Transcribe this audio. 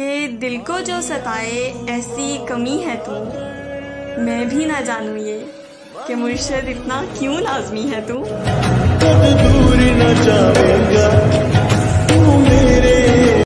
कि दिल को जो सताए, ऐसी कमी है तू। मैं भी ना जानूँ ये कि मुर्शद इतना क्यों लाजमी है तू? दूर न